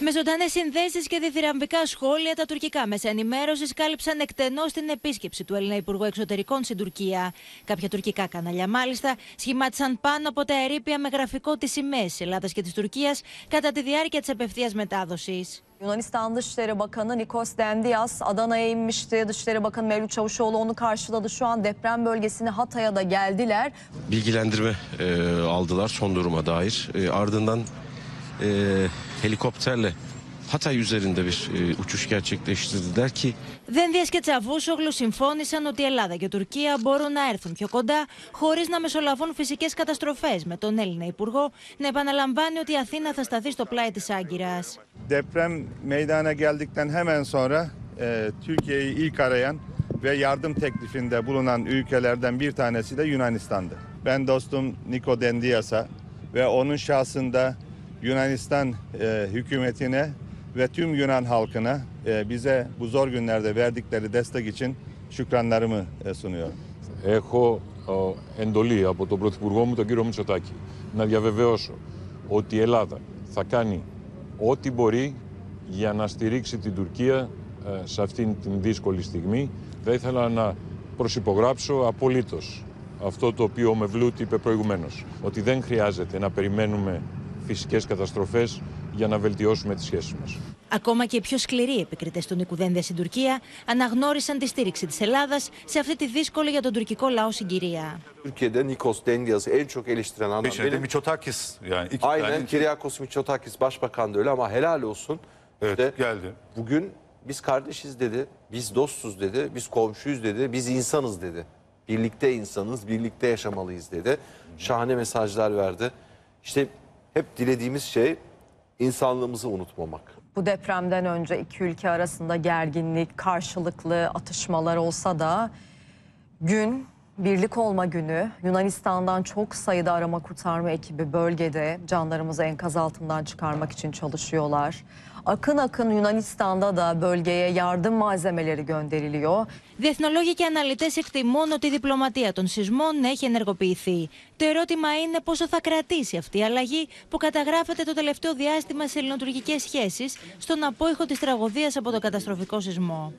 Με ζωντανές συνδέσεις και διθυραμβικά σχόλια, τα τουρκικά μέσα ενημέρωσης κάλυψαν εκτενώς την επίσκεψη του Έλληνα Υπουργού Εξωτερικών στην Τουρκία. Κάποια τουρκικά κανάλια, μάλιστα, σχημάτισαν πάνω από τα ερήπια με γραφικό τις σημαίες της Ελλάδας και της Τουρκίας κατά τη διάρκεια της απευθείας μετάδοσης. Yunanistan Dışişleri Bakanı Nikos Dendias Adana'ya inmişti. Dışişleri Bakanı Mevlüt Çavuşoğlu onu karşıladı. Şu an deprem bölgesine Hatay'a da geldiler. bilgilendirme e, aldılar son duruma dair. E, ardından e, helikopterle Hatay üzerinde bir e, uçuş gerçekleştirdiler ki Δένδια και Τσαβούσογλου συμφώνησαν ότι η Ελλάδα και η Τουρκία μπορούν να έρθουν πιο κοντά χωρί να μεσολαβούν φυσικέ καταστροφέ, με τον Έλληνα Υπουργό να επαναλαμβάνει ότι η Αθήνα θα σταθεί στο πλάι τη Άγκυρα. Deprem meydana geldikten hemen sonra e, Türkiye'yi ilk arayan ve yardım teklifinde bulunan ülkelerden bir tanesi de Yunanistan'dı. Ben dostum Niko Dendias'a ve onun şahsında Yunanistan e, hükümetine ve tüm Yunan halkına e, bize bu zor günlerde verdikleri destek için şükranlarımı e, sunuyorum. Έχω ε, εντολή από τον Πρωθυπουργό μου, τον κύριο Μητσοτάκη, να διαβεβαιώσω ότι η Ελλάδα θα κάνει ό,τι μπορεί για να στηρίξει την Τουρκία ε, σε αυτήν την δύσκολη στιγμή. Θα ήθελα να προσυπογράψω απολύτως αυτό το οποίο ο Μευλούτη είπε προηγουμένως, ότι δεν χρειάζεται να περιμένουμε φυσικές καταστροφές για να βελτιώσουμε τις σχέσεις μας. Ακόμα και οι πιο σκληροί επικριτέ του Νίκου Δένδια στην Τουρκία αναγνώρισαν τη στήριξη τη Ελλάδα σε αυτή τη δύσκολη για τον τουρκικό λαό συγκυρία. Türkiye'de Nikos Dendias'ı en çok eleştiren adam Şeyde benim. Mitsotakis yani iki Aynen tane Kyriakos Mitsotakis başbakan da öyle ama helal olsun. evet, İşte geldi. bugün biz kardeşiz dedi, biz dostuz dedi, biz komşuyuz dedi, biz insanız dedi. Birlikte insanız, birlikte yaşamalıyız dedi. Şahane mesajlar verdi. İşte hep dilediğimiz şey insanlığımızı unutmamak. Bu depremden önce iki ülke arasında gerginlik, karşılıklı atışmalar olsa da gün birlik olma günü. Yunanistan'dan çok sayıda arama kurtarma ekibi bölgede canlarımızı enkaz altından çıkarmak için çalışıyorlar. Akın akın Yunanistan'da da bölgeye yardım malzemeleri gönderiliyor. Διεθνολόγοι και αναλυτές εκτιμούν ότι η διπλωματία των σεισμών έχει ενεργοποιηθεί. Το ερώτημα είναι πόσο θα κρατήσει αυτή η αλλαγή που καταγράφεται το τελευταίο διάστημα σε ελληνοτουρκικές σχέσεις στον απόϊχο της τραγωδίας από το καταστροφικό σεισμό.